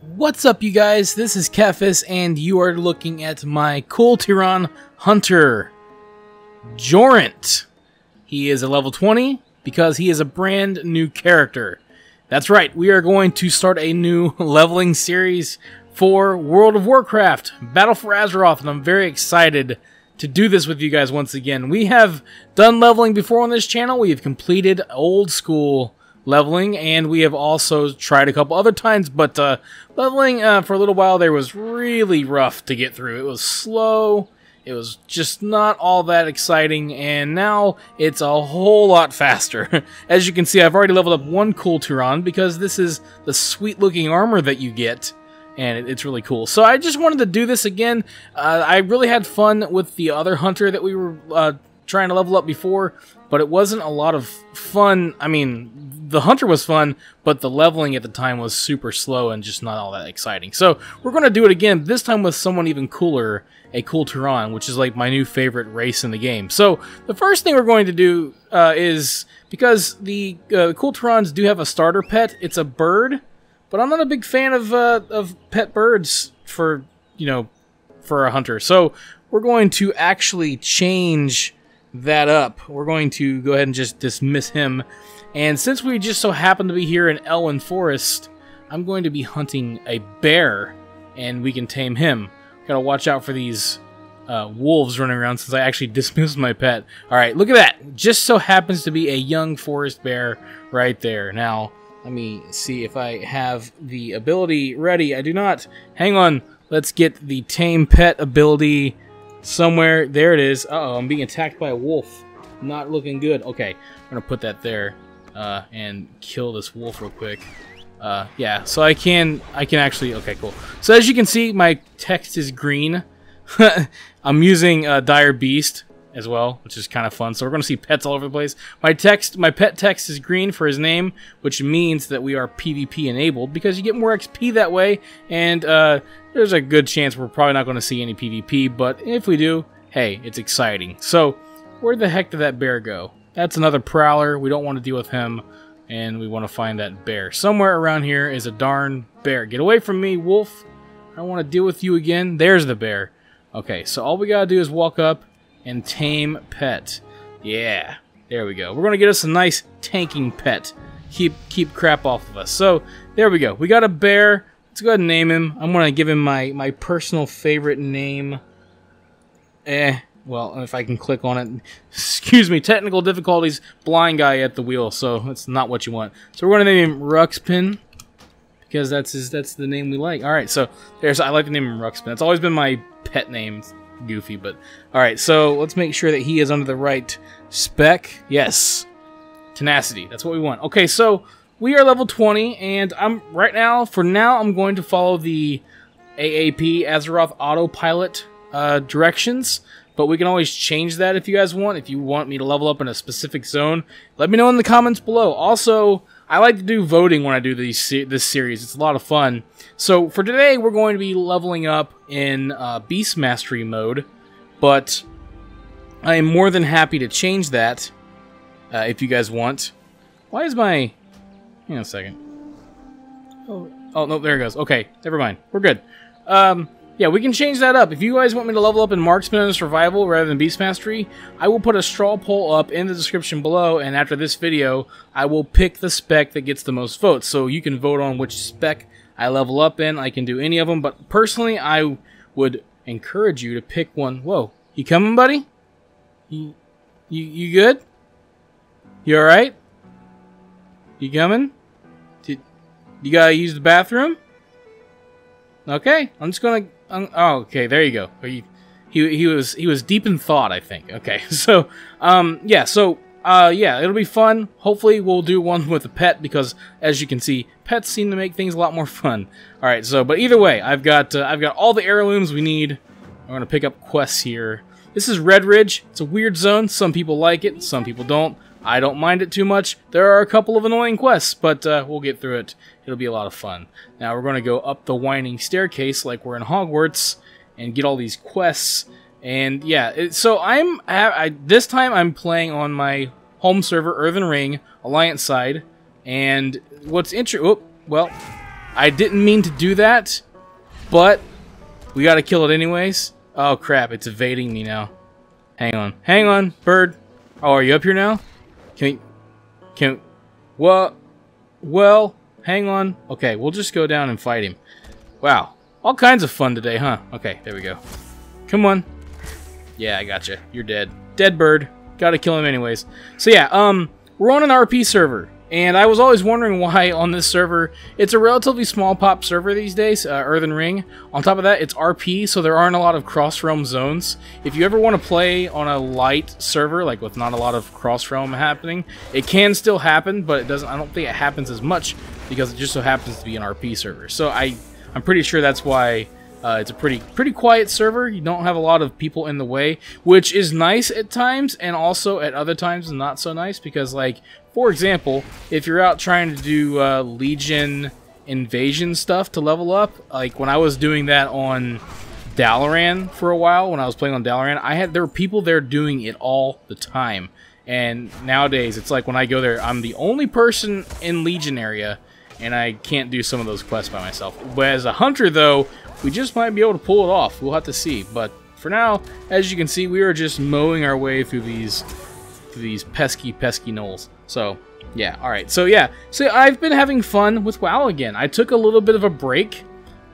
What's up, you guys? This is Kephas, and you are looking at my Kul Tiran Hunter, Jorent. He is a level 20 because he is a brand new character. That's right, we are going to start a new leveling series for World of Warcraft, Battle for Azeroth, and I'm very excited to do this with you guys once again. We have done leveling before on this channel. We have completed old school leveling, and we have also tried a couple other times, but uh, leveling uh, for a little while there was really rough to get through. It was slow, it was just not all that exciting, and now it's a whole lot faster. As you can see, I've already leveled up one Kul Tiran because this is the sweet looking armor that you get and it's really cool. So I just wanted to do this again. Uh, I really had fun with the other hunter that we were uh, trying to level up before, but it wasn't a lot of fun. I mean, the hunter was fun, but the leveling at the time was super slow and just not all that exciting. So we're going to do it again, this time with someone even cooler, a Kul Tiran, which is like my new favorite race in the game. So the first thing we're going to do uh, is, because the uh, Kul Tirans do have a starter pet, it's a bird, but I'm not a big fan of uh, of pet birds for you know for a hunter. So we're going to actually change that up. We're going to go ahead and just dismiss him. And since we just so happen to be here in Elwynn Forest, I'm going to be hunting a bear, and we can tame him. Gotta watch out for these uh, wolves running around since I actually dismissed my pet. Alright, look at that. Just so happens to be a young forest bear right there. Now, let me see if I have the ability ready. I do not. Hang on. Let's get the tame pet ability somewhere. There it is. Uh oh I'm being attacked by a wolf. Not looking good. Okay, I'm going to put that there uh, and kill this wolf real quick. Uh, yeah, so I can I can actually okay cool. So as you can see, my text is green. I'm using uh, Dire Beast as well, which is kind of fun. So we're going to see pets all over the place. My text, my pet text is green for his name, which means that we are PvP enabled because you get more XP that way. And uh, there's a good chance we're probably not going to see any PvP, but if we do, hey, it's exciting. So where the heck did that bear go? That's another prowler. We don't want to deal with him, and we want to find that bear. Somewhere around here is a darn bear. Get away from me, wolf. I don't want to deal with you again. There's the bear. Okay, so all we gotta do is walk up and tame pet. Yeah, there we go. We're gonna get us a nice tanking pet. Keep keep crap off of us. So there we go. We got a bear. Let's go ahead and name him. I'm gonna give him my my personal favorite name. Eh. Well, if I can click on it. Excuse me, technical difficulties. Blind guy at the wheel, so that's not what you want. So we're gonna name him Ruxpin because that's his that's the name we like. All right, so there's I like to name him Ruxpin. It's always been my pet name goofy, but all right. So let's make sure that he is under the right spec. Yes, tenacity. That's what we want. Okay, so we are level 20, and I'm right now. For now, I'm going to follow the AAP Azeroth autopilot uh, directions. But we can always change that if you guys want. If you want me to level up in a specific zone, let me know in the comments below. Also, I like to do voting when I do these this series. It's a lot of fun. So for today, we're going to be leveling up in uh, Beast Mastery mode, but I am more than happy to change that uh, if you guys want. Why is my... Hang on a second. Oh, oh, no, there it goes. Okay, never mind. We're good. Um, yeah, we can change that up. If you guys want me to level up in Marksman and Survival rather than Beast Mastery, I will put a straw poll up in the description below, and after this video, I will pick the spec that gets the most votes. So you can vote on which spec I level up in. I can do any of them, but personally, I would encourage you to pick one. Whoa, you coming, buddy? You, you, you good? You alright? You coming? Did, you gotta use the bathroom? Okay, I'm just gonna um, oh, okay, there you go. He, he, he was he was deep in thought, I think. Okay, so um, yeah, so uh, yeah, it'll be fun. Hopefully, we'll do one with a pet because, as you can see, pets seem to make things a lot more fun. All right, so but either way, I've got uh, I've got all the heirlooms we need. I'm gonna pick up quests here. This is Redridge. It's a weird zone. Some people like it, some people don't. I don't mind it too much. There are a couple of annoying quests, but uh, we'll get through it. It'll be a lot of fun. Now we're going to go up the winding staircase like we're in Hogwarts and get all these quests. And yeah, it, so I'm I, this time I'm playing on my home server Earthen Ring Alliance side. And what's interesting? Well, I didn't mean to do that, but we gotta kill it anyways. Oh crap, it's evading me now. Hang on. Hang on, bird. Oh, are you up here now? Can we... Can... Well... Well... Hang on. Okay, we'll just go down and fight him. Wow. All kinds of fun today, huh? Okay, there we go. Come on. Yeah, I gotcha. You're dead. Dead bird. Gotta kill him anyways. So yeah, um, we're on an RP server. And I was always wondering why on this server, it's a relatively small pop server these days, uh, Earthen Ring. On top of that, it's RP, so there aren't a lot of cross-realm zones. If you ever want to play on a light server, like with not a lot of cross-realm happening, it can still happen, but it doesn't. I don't think it happens as much because it just so happens to be an RP server. So I, I'm pretty sure that's why uh, it's a pretty pretty quiet server. You don't have a lot of people in the way, which is nice at times, and also at other times not so nice because, like, for example, if you're out trying to do uh, Legion invasion stuff to level up, like when I was doing that on Dalaran for a while, when I was playing on Dalaran, I had there were people there doing it all the time. And nowadays, it's like when I go there, I'm the only person in Legion area, and I can't do some of those quests by myself. But as a hunter, though, we just might be able to pull it off. We'll have to see. But for now, as you can see, we are just mowing our way through these these pesky, pesky gnolls. So, yeah, alright. So, yeah. So, I've been having fun with WoW again. I took a little bit of a break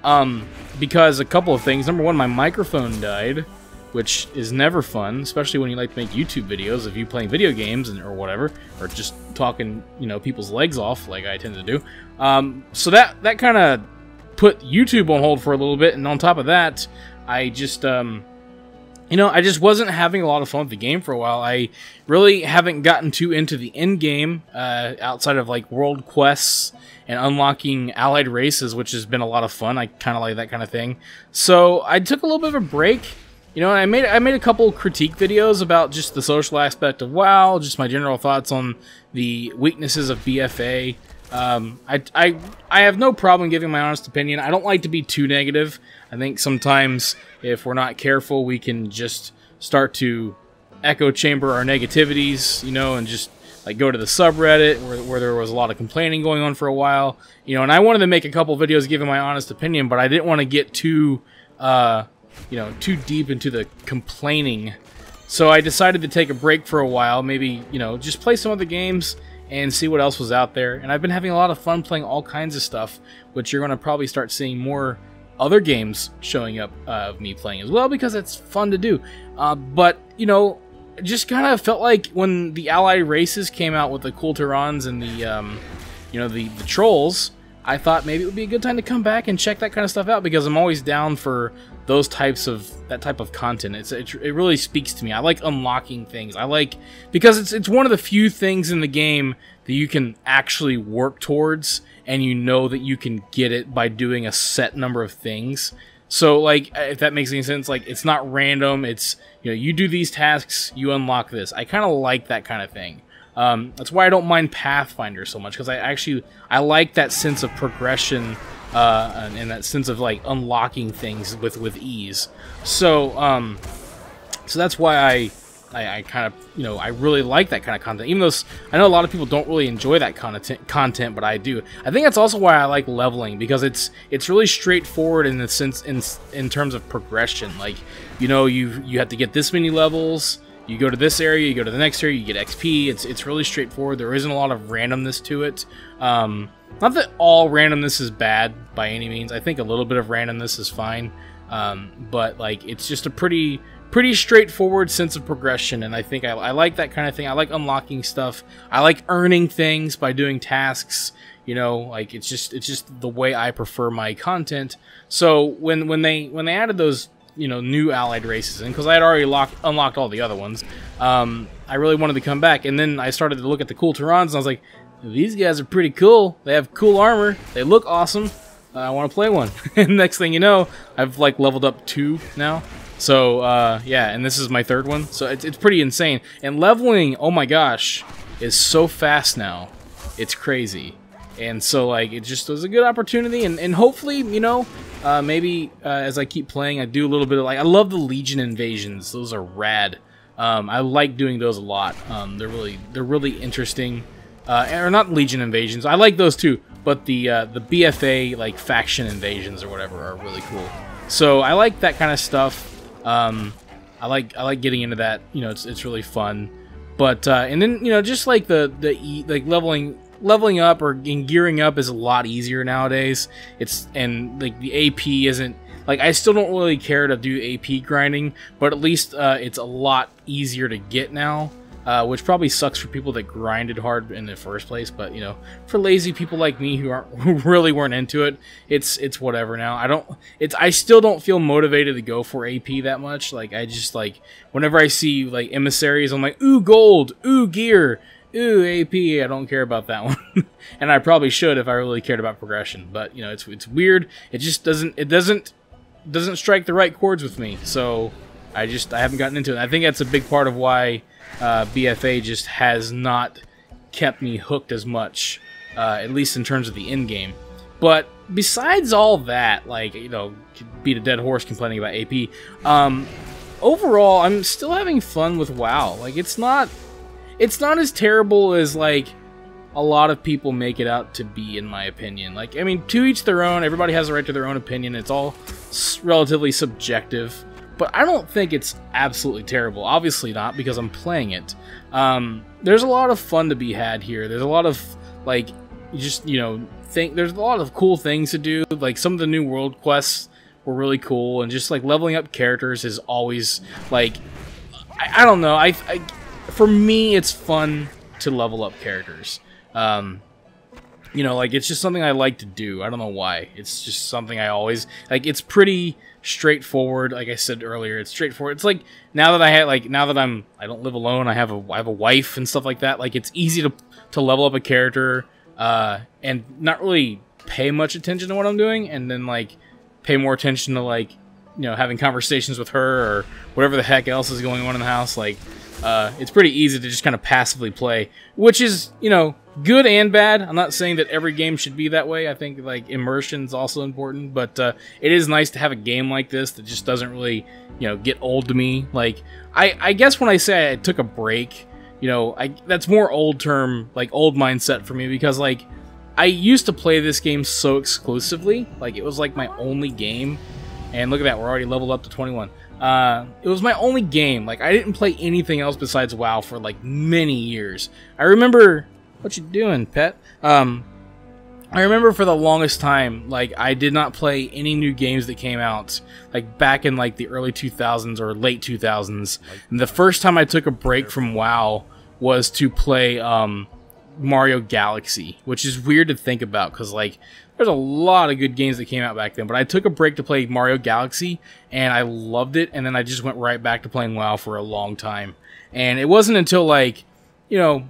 um, because a couple of things. Number one, my microphone died, which is never fun, especially when you like to make YouTube videos of you playing video games and, or whatever, or just talking, you know, people's legs off like I tend to do. Um, so that, that kind of put YouTube on hold for a little bit, and on top of that, I just, um, you know, I just wasn't having a lot of fun with the game for a while. I really haven't gotten too into the end game uh, outside of like world quests and unlocking allied races, which has been a lot of fun. I kind of like that kind of thing. So I took a little bit of a break. You know, I made I made a couple critique videos about just the social aspect of WoW, just my general thoughts on the weaknesses of BFA. Um, I, I, I have no problem giving my honest opinion. I don't like to be too negative. I think sometimes if we're not careful, we can just start to echo chamber our negativities, you know, and just like go to the subreddit where, where there was a lot of complaining going on for a while, you know, and I wanted to make a couple videos giving my honest opinion, but I didn't want to get too, uh, you know, too deep into the complaining. So I decided to take a break for a while, maybe, you know, just play some other games and see what else was out there. And I've been having a lot of fun playing all kinds of stuff, which you're going to probably start seeing more other games showing up uh, of me playing as well because it's fun to do. Uh, but, you know, just kind of felt like when the Allied races came out with the Kul Tirans and the, um, you know, the, the Trolls, I thought maybe it would be a good time to come back and check that kind of stuff out because I'm always down for those types of that type of content. It's it, it, really speaks to me. I like unlocking things. I like because it's it's one of the few things in the game that you can actually work towards and you know that you can get it by doing a set number of things. So like if that makes any sense, like it's not random. It's you know you do these tasks, you unlock this. I kind of like that kind of thing. Um, that's why I don't mind Pathfinder so much because I actually I like that sense of progression uh, and, and, that sense of like unlocking things with with ease. So um, so that's why I I, I kind of you know I really like that kind of content. Even though I know a lot of people don't really enjoy that content content, but I do. I think that's also why I like leveling because it's it's really straightforward in the sense in in terms of progression. Like you know you you have to get this many levels you go to this area, you go to the next area, you get XP. It's it's really straightforward. There isn't a lot of randomness to it. Um, not that all randomness is bad by any means. I think a little bit of randomness is fine, um, but like it's just a pretty pretty straightforward sense of progression, and I think I, I like that kind of thing. I like unlocking stuff. I like earning things by doing tasks. You know, like it's just it's just the way I prefer my content. So when when they when they added those you know new allied races and because I had already locked unlocked all the other ones, um, I really wanted to come back. And then I started to look at the Kul Tirans and I was like, these guys are pretty cool. They have cool armor. They look awesome. Uh, I want to play one. next thing you know, I've like leveled up two now. So uh, yeah, and this is my third one. So it's, it's pretty insane. And leveling, oh my gosh, is so fast now. It's crazy. And so like it just was a good opportunity, and, and hopefully you know uh, maybe uh, as I keep playing, I do a little bit of like I love the Legion invasions; those are rad. Um, I like doing those a lot. Um, they're really they're really interesting. Uh, or not Legion invasions. I like those too. but the uh, the BFA like faction invasions or whatever are really cool. So I like that kind of stuff. Um, I like I like getting into that. You know, it's it's really fun. But uh, and then you know just like the the like leveling leveling up or gearing up is a lot easier nowadays. It's and like the AP isn't like I still don't really care to do AP grinding, but at least uh, it's a lot easier to get now. Uh, which probably sucks for people that grinded hard in the first place. But you know, for lazy people like me who aren't who really weren't into it, it's it's whatever now. I don't it's I still don't feel motivated to go for AP that much. Like I just like whenever I see like emissaries, I'm like ooh gold, ooh gear, ooh AP. I don't care about that one, and I probably should if I really cared about progression. But you know, it's it's weird. It just doesn't it doesn't doesn't strike the right chords with me. So I just I haven't gotten into it. I think that's a big part of why uh, BFA just has not kept me hooked as much, uh, at least in terms of the end game. But besides all that, like you know, beat a dead horse complaining about AP. Um, overall, I'm still having fun with WoW. Like it's not, it's not as terrible as like a lot of people make it out to be, in my opinion. Like I mean, to each their own. Everybody has a right to their own opinion. It's all relatively subjective but I don't think it's absolutely terrible. Obviously not, because I'm playing it. Um, there's a lot of fun to be had here. There's a lot of like, just you know, think. There's a lot of cool things to do. Like some of the new world quests were really cool, and just like leveling up characters is always like, I, I don't know. I, I, for me, it's fun to level up characters. Um, you know, like it's just something I like to do. I don't know why. It's just something I always like. It's pretty straightforward. Like I said earlier, it's straightforward. It's like now that I have like now that I'm I don't live alone. I have a I have a wife and stuff like that. Like it's easy to to level up a character uh, and not really pay much attention to what I'm doing, and then like pay more attention to like you know having conversations with her or whatever the heck else is going on in the house. Like uh, it's pretty easy to just kind of passively play, which is you know good and bad. I'm not saying that every game should be that way. I think like immersion is also important, but uh, it is nice to have a game like this that just doesn't really, you know, get old to me. Like I, I guess when I say I took a break, you know, I that's more old term, like old mindset for me because like I used to play this game so exclusively, like it was like my only game. And look at that, we're already leveled up to 21. Uh, it was my only game. Like I didn't play anything else besides WoW for like many years. I remember what you doing, pet? Um, I remember for the longest time, like I did not play any new games that came out, like back in like the early 2000s or late 2000s. And the first time I took a break from WoW was to play um, Mario Galaxy, which is weird to think about because like there's a lot of good games that came out back then. But I took a break to play Mario Galaxy and I loved it, and then I just went right back to playing WoW for a long time. And it wasn't until like you know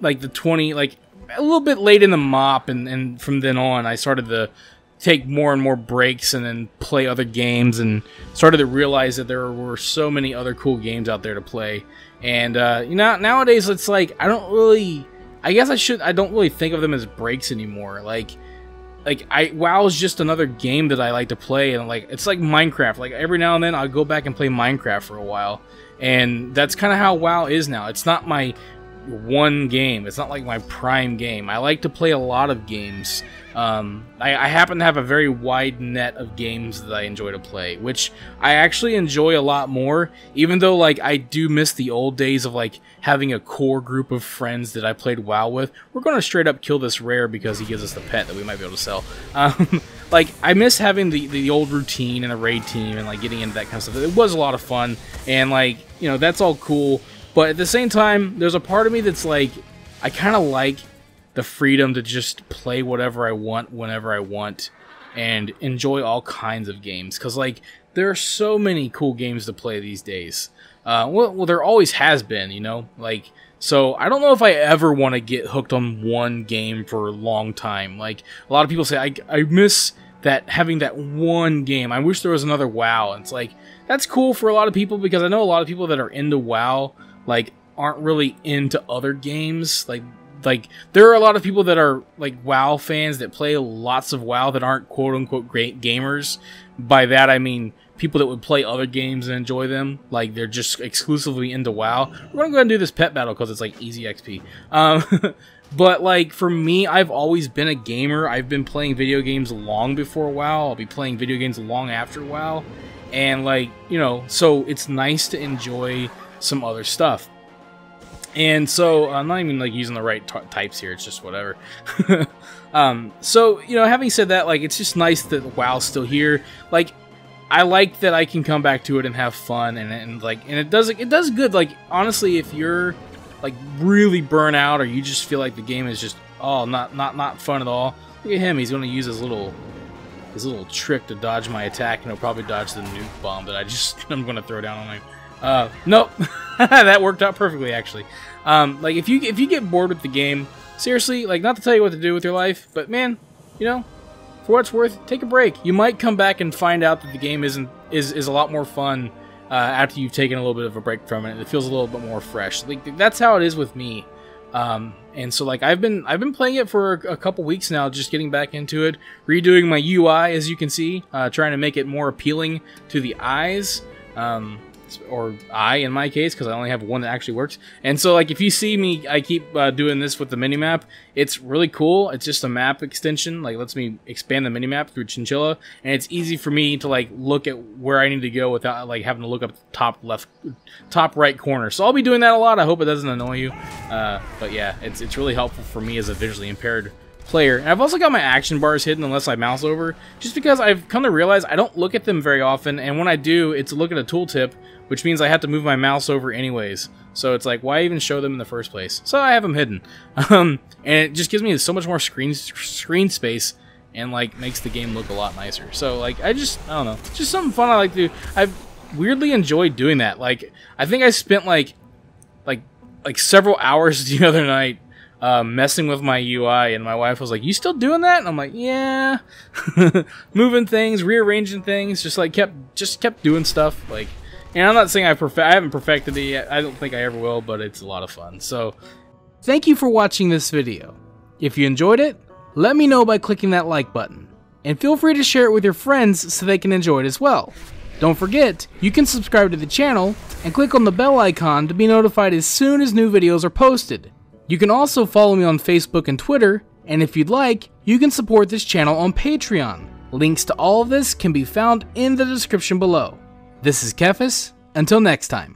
like the 20 like a little bit late in the mop and, and from then on I started to take more and more breaks and then play other games and started to realize that there were so many other cool games out there to play. And uh, you know nowadays it's like I don't really I guess I should I don't really think of them as breaks anymore. Like like I WoW is just another game that I like to play and like it's like Minecraft. Like every now and then I'll go back and play Minecraft for a while. And that's kind of how WoW is now. It's not my one game. It's not like my prime game. I like to play a lot of games. Um, I, I, happen to have a very wide net of games that I enjoy to play, which I actually enjoy a lot more. Even though, like, I do miss the old days of like having a core group of friends that I played WoW with. We're going to straight up kill this rare because he gives us the pet that we might be able to sell. Um, like, I miss having the the old routine and a raid team and like getting into that kind of stuff. It was a lot of fun, and like, you know, that's all cool but at the same time, there's a part of me that's like, I kind of like the freedom to just play whatever I want whenever I want and enjoy all kinds of games. Because, like, there are so many cool games to play these days. Uh, well, well, there always has been, you know? Like, so I don't know if I ever want to get hooked on one game for a long time. Like, a lot of people say, I, I miss that having that one game. I wish there was another WoW. And it's like, that's cool for a lot of people because I know a lot of people that are into WoW like aren't really into other games. Like like there are a lot of people that are like WoW fans that play lots of WoW that aren't quote unquote great gamers. By that I mean people that would play other games and enjoy them. Like they're just exclusively into WoW. We're gonna go and do this pet battle because it's like easy XP. Um, But like for me, I've always been a gamer. I've been playing video games long before WoW. I'll be playing video games long after WoW. And like, you know, so it's nice to enjoy some other stuff. And so I'm not even like using the right types here. It's just whatever. um, so you know, having said that, like it's just nice that WoW's still here. Like I like that I can come back to it and have fun and, and like and it does it does good. Like honestly, if you're like really burn out or you just feel like the game is just oh not not not fun at all. Look at him. He's going to use his little his little trick to dodge my attack and he'll probably dodge the nuke bomb that I just I'm going to throw down on him. Uh, nope, that worked out perfectly actually. Um, like if you if you get bored with the game, seriously, like not to tell you what to do with your life, but man, you know, for what it's worth, take a break. You might come back and find out that the game isn't is is a lot more fun uh, after you've taken a little bit of a break from it. It feels a little bit more fresh. Like that's how it is with me. Um, and so like I've been I've been playing it for a couple weeks now, just getting back into it, redoing my UI as you can see, uh, trying to make it more appealing to the eyes. Um, or I in my case, because I only have one that actually works. And so, like, if you see me, I keep uh, doing this with the minimap. It's really cool. It's just a map extension, like, lets me expand the minimap through Chinchilla, and it's easy for me to like look at where I need to go without like having to look up the top left, top right corner. So I'll be doing that a lot. I hope it doesn't annoy you. Uh, but yeah, it's it's really helpful for me as a visually impaired player. And I've also got my action bars hidden unless I mouse over, just because I've come to realize I don't look at them very often, and when I do, it's look at a tooltip, which means I have to move my mouse over anyways. So it's like, why even show them in the first place? So I have them hidden. Um, and it just gives me so much more screen screen space and like makes the game look a lot nicer. So like I just I don't know, it's just something fun I like to do. I've weirdly enjoyed doing that. Like I think I spent like like like several hours the other night uh, messing with my UI, and my wife was like, "You still doing that?" And I'm like, "Yeah, moving things, rearranging things, just like kept just kept doing stuff like." And I'm not saying I perfect, I haven't perfected it yet. I don't think I ever will, but it's a lot of fun. So, thank you for watching this video. If you enjoyed it, let me know by clicking that like button. And feel free to share it with your friends so they can enjoy it as well. Don't forget, you can subscribe to the channel and click on the bell icon to be notified as soon as new videos are posted. You can also follow me on Facebook and Twitter, and if you'd like, you can support this channel on Patreon. Links to all of this can be found in the description below. This is Kephas. Until next time.